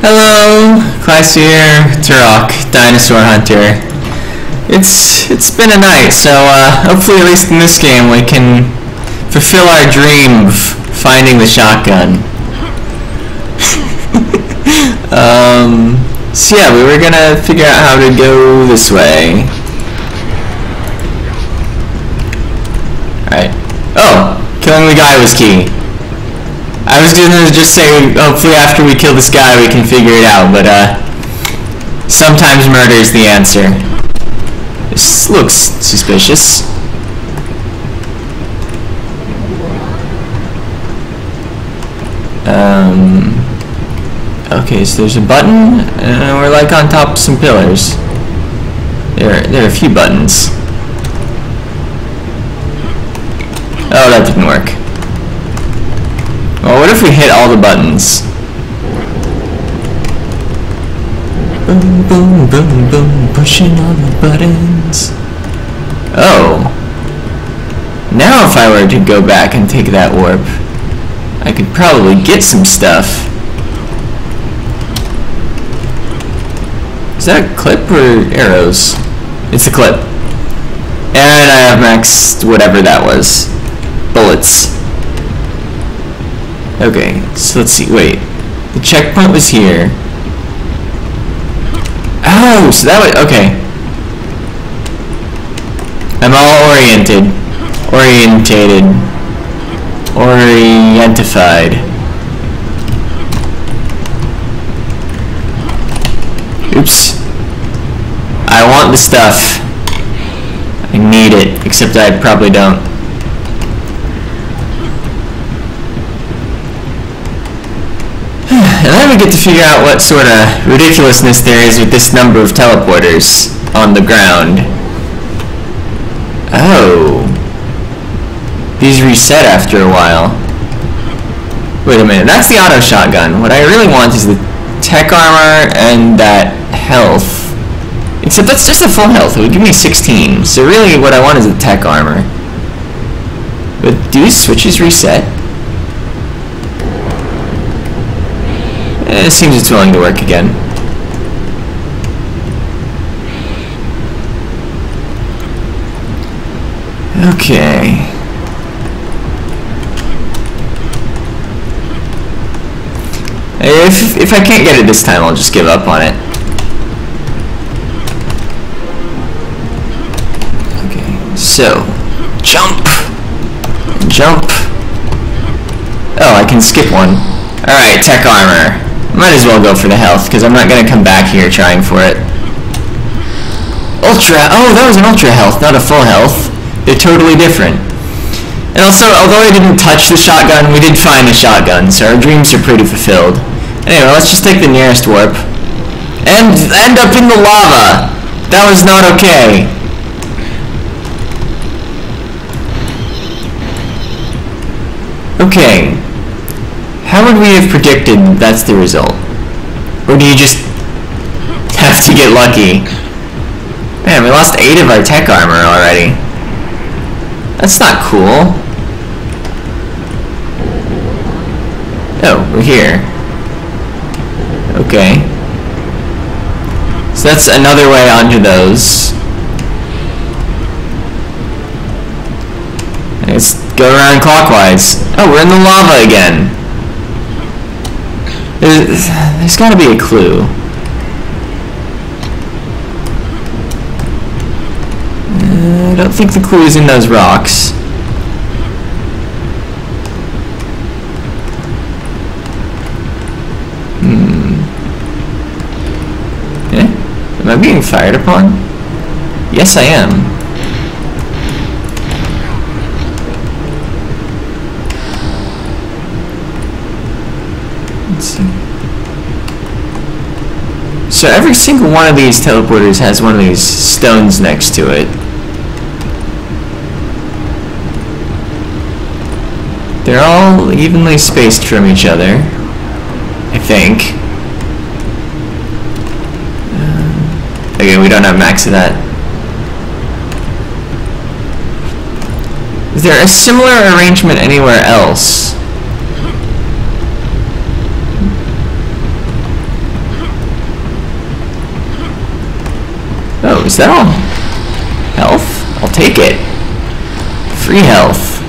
Hello, Clyceer, Turok, Dinosaur Hunter. It's it's been a night, so uh, hopefully at least in this game we can fulfill our dream of finding the shotgun. um, so yeah, we were gonna figure out how to go this way. Alright. Oh! Killing the guy was key. I was gonna just say, hopefully after we kill this guy we can figure it out, but uh, sometimes murder is the answer. This looks suspicious. Um, okay, so there's a button, and we're like on top of some pillars. There, there are a few buttons. Oh, that didn't work. Well, what if we hit all the buttons? Boom, boom, boom, boom, pushing all the buttons. Oh. Now if I were to go back and take that warp, I could probably get some stuff. Is that a clip or arrows? It's a clip. And I have maxed whatever that was. Bullets. Okay, so let's see, wait. The checkpoint was here. Oh, so that was, okay. I'm all oriented. Orientated. Orientified. Oops. I want the stuff. I need it, except I probably don't. And then we get to figure out what sort of ridiculousness there is with this number of teleporters on the ground. Oh. These reset after a while. Wait a minute, that's the auto shotgun. What I really want is the tech armor and that health. Except that's just a full health. It would give me 16. So really what I want is the tech armor. But do these switches reset? It seems it's willing to work again. Okay. If, if I can't get it this time, I'll just give up on it. Okay, so, jump, jump. Oh, I can skip one. Alright, tech armor. Might as well go for the health, because I'm not going to come back here trying for it. Ultra, oh, that was an ultra health, not a full health. They're totally different. And also, although I didn't touch the shotgun, we did find the shotgun, so our dreams are pretty fulfilled. Anyway, let's just take the nearest warp. And end up in the lava! That was not okay. Okay. How would we have predicted that's the result? Or do you just have to get lucky? Man, we lost 8 of our tech armor already. That's not cool. Oh, we're here. Okay. So that's another way onto those. Let's go around clockwise. Oh, we're in the lava again. There's, there's gotta be a clue. Uh, I don't think the clue is in those rocks. Hmm. Eh? Am I being fired upon? Yes, I am. So every single one of these teleporters has one of these stones next to it. They're all evenly spaced from each other, I think. Uh, okay, we don't have max of that. Is there a similar arrangement anywhere else? Is that all health? I'll take it. Free health.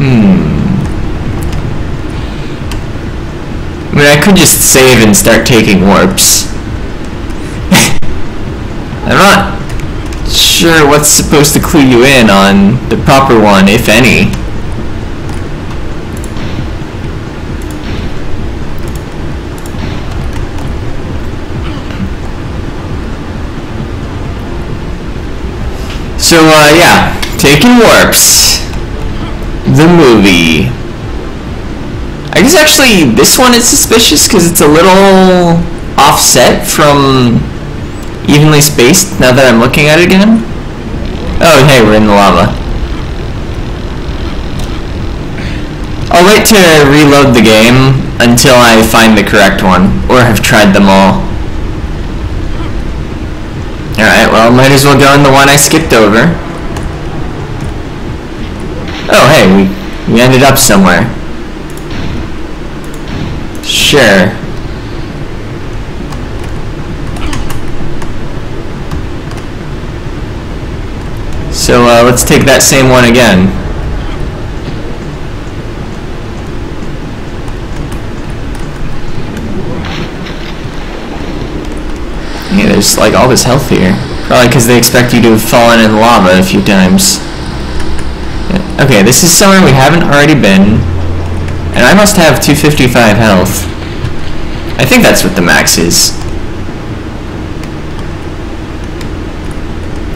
Hmm. I mean, I could just save and start taking warps. I'm not sure what's supposed to clue you in on the proper one, if any. So, uh, yeah, taking warps. The movie. I guess actually this one is suspicious because it's a little offset from evenly spaced now that I'm looking at it again. Oh, hey, we're in the lava. I'll wait to reload the game until I find the correct one, or have tried them all. Alright, well, might as well go in the one I skipped over. Oh, hey, we, we ended up somewhere. Sure. So uh, let's take that same one again. Like all this health here. Probably because they expect you to have fallen in lava a few times. Yeah. Okay, this is somewhere we haven't already been. And I must have 255 health. I think that's what the max is.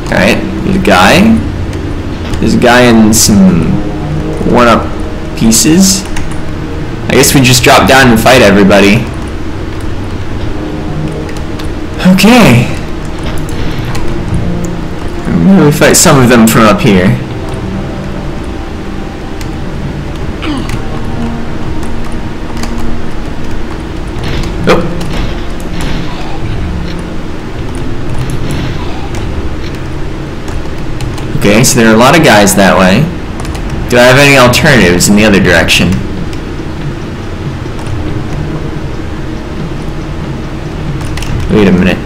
Alright, there's a guy. There's a guy in some one-up pieces. I guess we just drop down and fight everybody. Okay. Maybe we fight some of them from up here. Oh. Okay, so there are a lot of guys that way. Do I have any alternatives in the other direction? Wait a minute.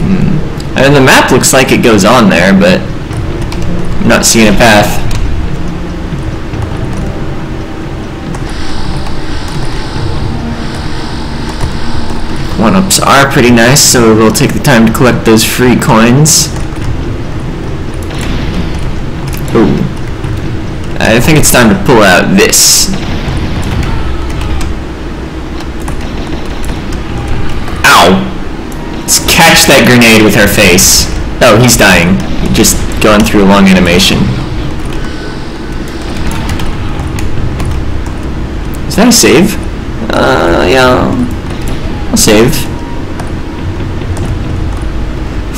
Hmm. I mean, the map looks like it goes on there, but I'm not seeing a path. One-ups are pretty nice, so we'll take the time to collect those free coins. Ooh. I think it's time to pull out this. Ow! Let's catch that grenade with her face. Oh, he's dying. Just going through a long animation. Is that a save? Uh, yeah. I'll save.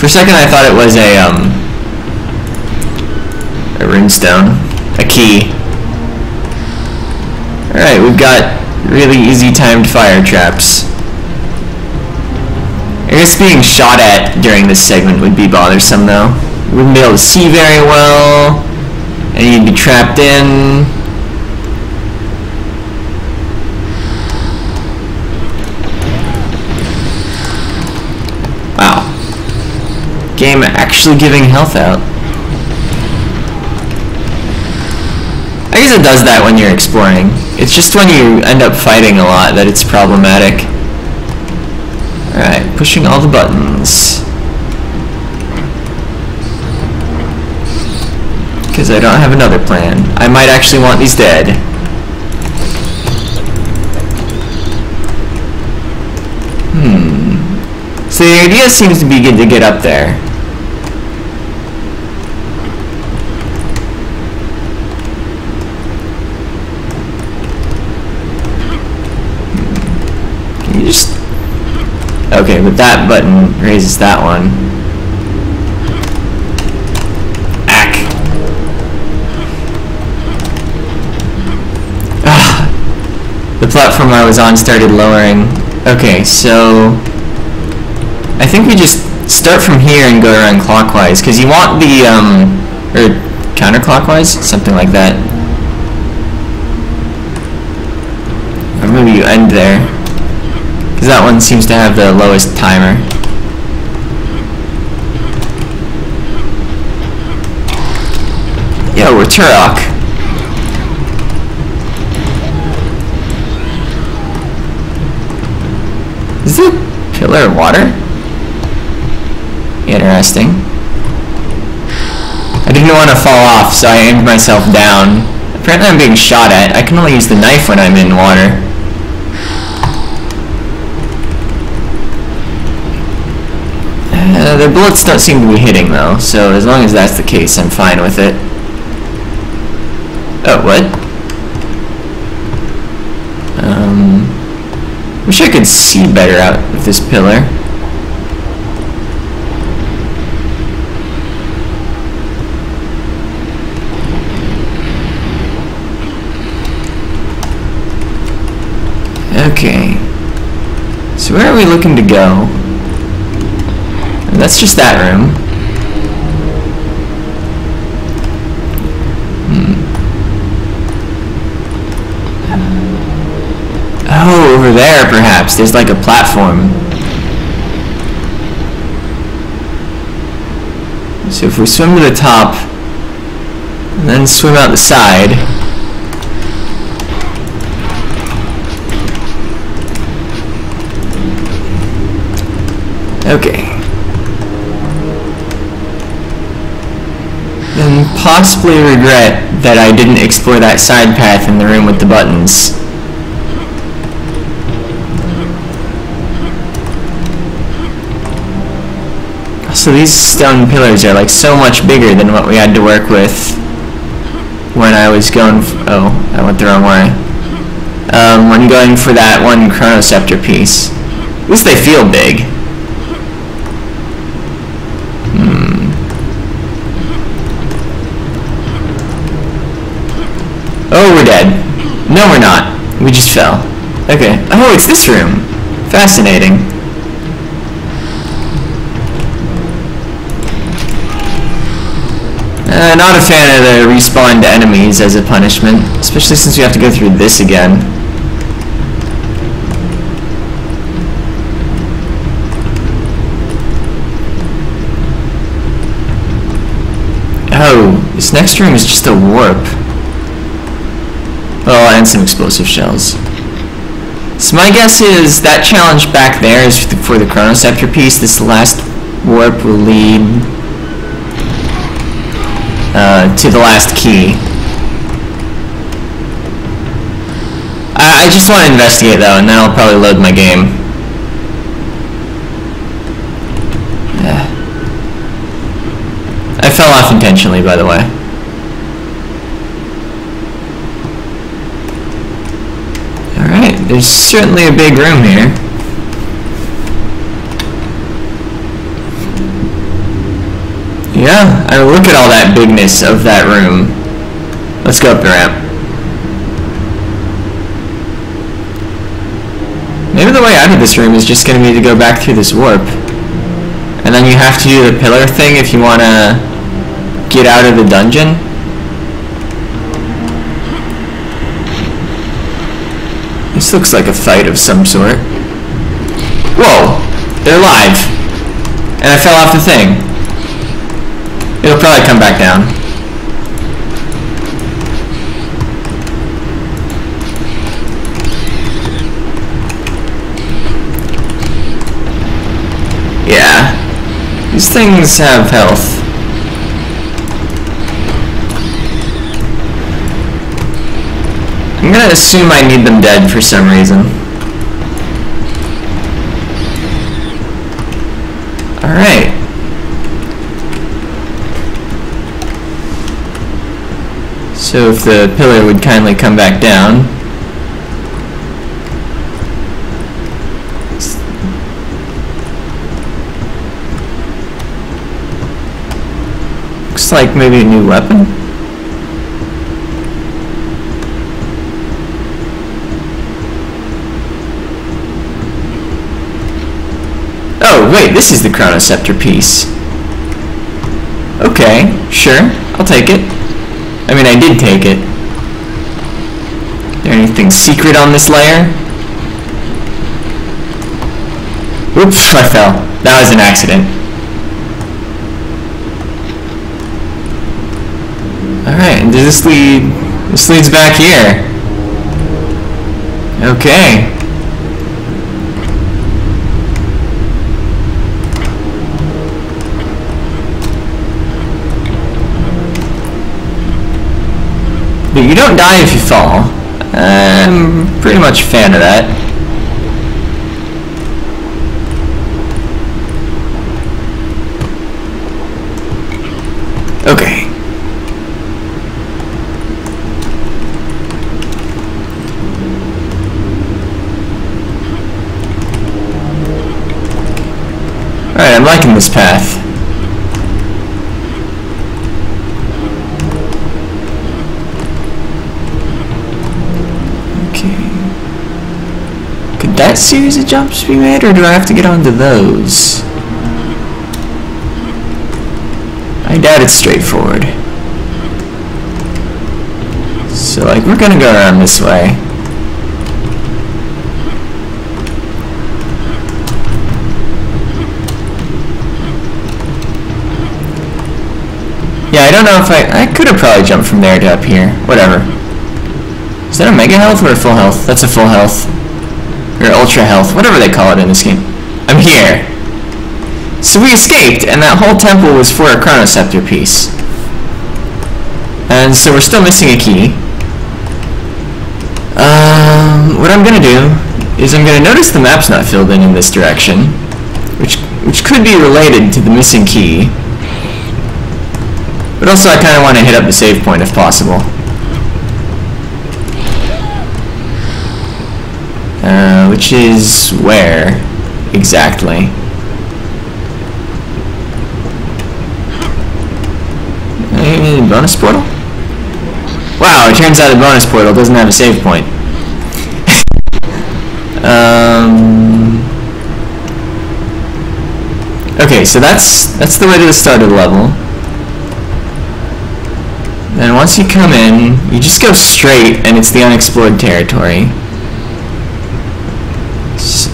For a second I thought it was a, um, a runestone. A key. Alright, we've got really easy timed fire traps. Guess being shot at during this segment would be bothersome though. You wouldn't be able to see very well, and you'd be trapped in. Wow. Game actually giving health out. I guess it does that when you're exploring. It's just when you end up fighting a lot that it's problematic. Pushing all the buttons. Because I don't have another plan. I might actually want these dead. Hmm. So the idea seems to be good to get up there. Can you just... Okay, but that button raises that one. Ack. Ah. The platform I was on started lowering. Okay, so... I think we just start from here and go around clockwise, because you want the, um... Or counterclockwise, something like that. Or maybe you end there. Because that one seems to have the lowest timer. Yo, we're Turok. Is it pillar of water? Interesting. I didn't want to fall off, so I aimed myself down. Apparently I'm being shot at. I can only use the knife when I'm in water. Uh, the bullets don't seem to be hitting though, so as long as that's the case, I'm fine with it. Oh, what? Um, wish I could see better out of this pillar. Okay. So where are we looking to go? That's just that room. Hmm. Oh, over there perhaps. There's like a platform. So if we swim to the top, and then swim out the side, Okay. Then possibly regret that I didn't explore that side path in the room with the buttons. So these stone pillars are like so much bigger than what we had to work with when I was going oh, I went the wrong way. Um, when going for that one Chronoscepter piece. At least they feel big. Oh, we're dead. No, we're not. We just fell. Okay. Oh, it's this room. Fascinating. Uh, not a fan of the respawned enemies as a punishment, especially since we have to go through this again. Oh, this next room is just a warp. And some explosive shells. So my guess is that challenge back there is for the Chronoscepter piece. This last warp will lead uh, to the last key. I, I just want to investigate though, and then I'll probably load my game. Yeah. I fell off intentionally, by the way. Alright, there's certainly a big room here. Yeah, I mean, look at all that bigness of that room. Let's go up the ramp. Maybe the way out of this room is just going to be to go back through this warp. And then you have to do the pillar thing if you want to get out of the dungeon. Looks like a fight of some sort. Whoa! They're alive! And I fell off the thing. It'll probably come back down. Yeah. These things have health. I'm gonna assume I need them dead for some reason. Alright. So if the pillar would kindly come back down. Looks like maybe a new weapon? Oh, wait, this is the Chronoscepter piece. Okay, sure, I'll take it. I mean, I did take it. There anything secret on this layer? Oops, I fell. That was an accident. Alright, does this lead... This leads back here. Okay. But you don't die if you fall. I'm pretty much a fan of that. Okay. Alright, I'm liking this path. Okay. Could that series of jumps be made, or do I have to get onto those? I doubt it's straightforward. So, like, we're gonna go around this way. Yeah, I don't know if I... I could have probably jumped from there to up here. Whatever. Is that a mega health or a full health? That's a full health. Or ultra health. Whatever they call it in this game. I'm here. So we escaped, and that whole temple was for a Chronoscepter piece. And so we're still missing a key. Um, what I'm gonna do is I'm gonna notice the map's not filled in in this direction, which which could be related to the missing key. But also I kind of want to hit up the save point if possible. Uh, which is where exactly? Any bonus portal? Wow, it turns out the bonus portal doesn't have a save point. um, okay, so that's that's the way to the start of the level. Then once you come in, you just go straight and it's the unexplored territory. So,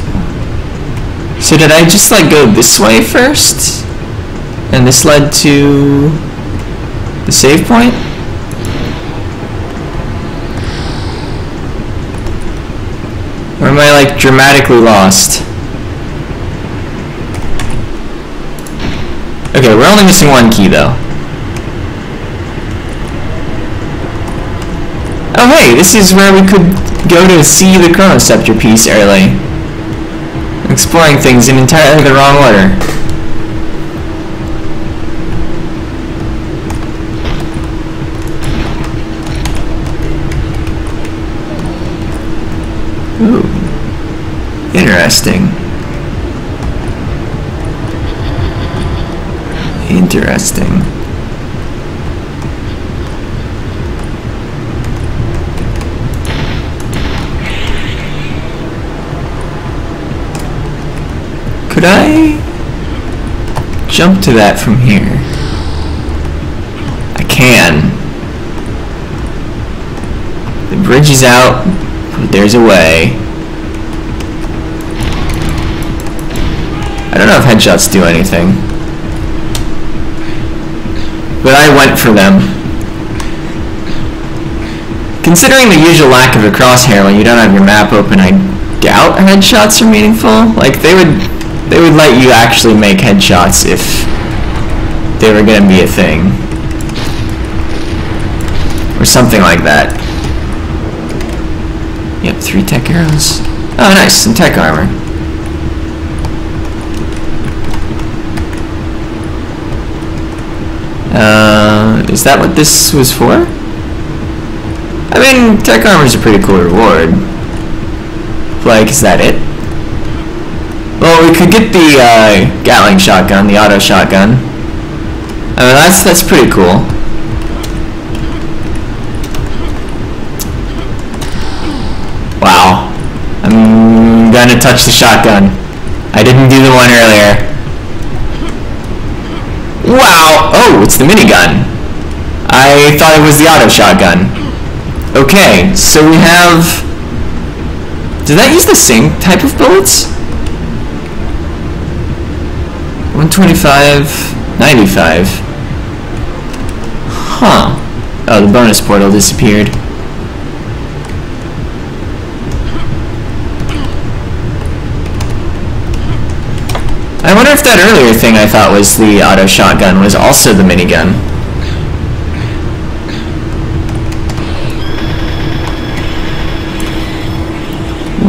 so did I just like go this way first? And this led to the save point? Or am I like dramatically lost? Okay, we're only missing one key though. Oh hey, this is where we could go to see the Chronoscepter piece early. Exploring things in entirely the wrong order. Ooh. Interesting. Interesting. Could I jump to that from here? I can. The bridge is out, but there's a way. I don't know if headshots do anything. But I went for them. Considering the usual lack of a crosshair when you don't have your map open, I doubt headshots are meaningful. Like, they would they would let you actually make headshots if they were gonna be a thing. Or something like that. Yep, three tech arrows. Oh nice, some tech armor. Uh, is that what this was for? I mean, tech armor is a pretty cool reward. Like, is that it? Well, we could get the uh, Gatling shotgun, the auto shotgun. I mean, that's that's pretty cool. Wow, I'm gonna touch the shotgun. I didn't do the one earlier. Wow! Oh, it's the minigun. I thought it was the auto shotgun. Okay, so we have... Did that use the same type of bullets? 125, 95. Huh. Oh, the bonus portal disappeared. I wonder if that earlier thing I thought was the auto shotgun was also the minigun.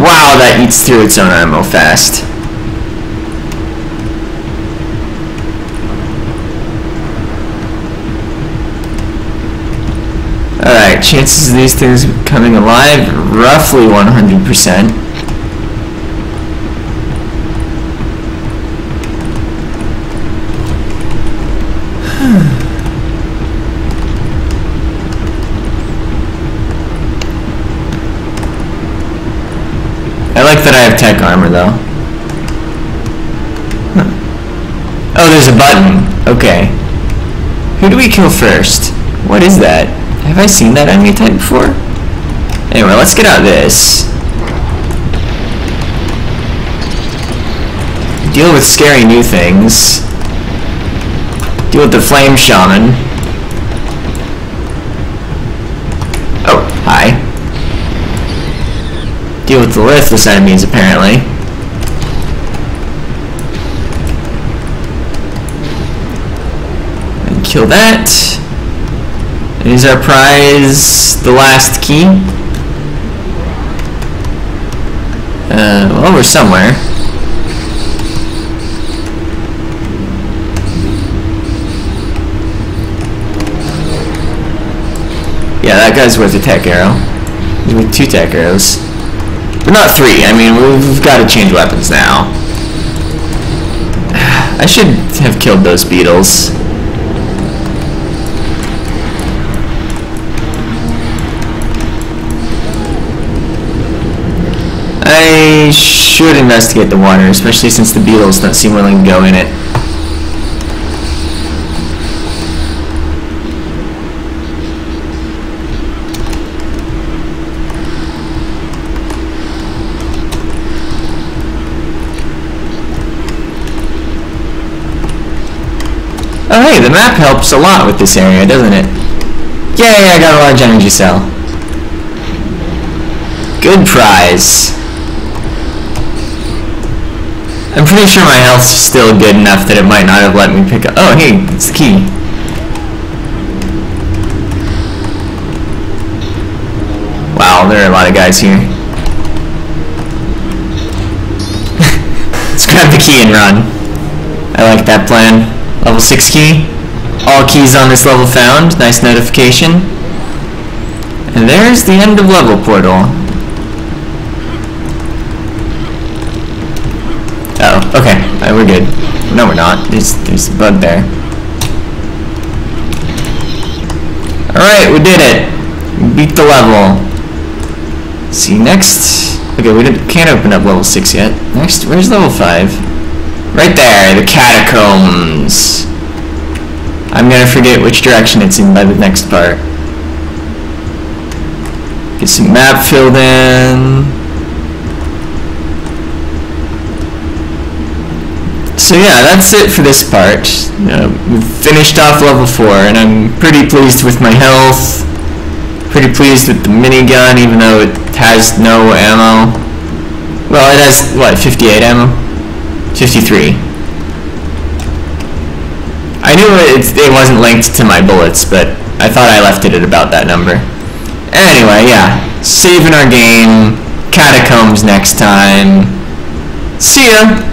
Wow, that eats through its own ammo fast. Chances of these things coming alive, roughly 100%. I like that I have tech armor though. Huh. Oh, there's a button. Okay. Who do we kill first? What is that? Have I seen that enemy type before? Anyway, let's get out of this. Deal with scary new things. Deal with the flame shaman. Oh, hi. Deal with the lifeless enemies, apparently. And kill that. Is our prize the last key? Uh, well, we're somewhere. Yeah, that guy's worth a tech arrow. He's with two tech arrows. But not three. I mean, we've got to change weapons now. I should have killed those beetles. Should investigate the water, especially since the beetles don't seem willing to go in it. Oh hey, the map helps a lot with this area, doesn't it? Yay, I got a large energy cell. Good prize. I'm pretty sure my health's still good enough that it might not have let me pick up- Oh, hey, it's the key. Wow, there are a lot of guys here. Let's grab the key and run. I like that plan. Level 6 key. All keys on this level found. Nice notification. And there's the end of level portal. Oh, okay. Right, we're good. No, we're not. There's, there's a bug there. Alright, we did it. Beat the level. See, next... Okay, we can't open up level 6 yet. Next, where's level 5? Right there, the catacombs. I'm gonna forget which direction it's in by the next part. Get some map filled in. So yeah, that's it for this part. Uh, we've finished off level 4, and I'm pretty pleased with my health. Pretty pleased with the minigun, even though it has no ammo. Well, it has, what, 58 ammo? 53. I knew it, it wasn't linked to my bullets, but I thought I left it at about that number. Anyway, yeah. Saving our game. Catacombs next time. See ya!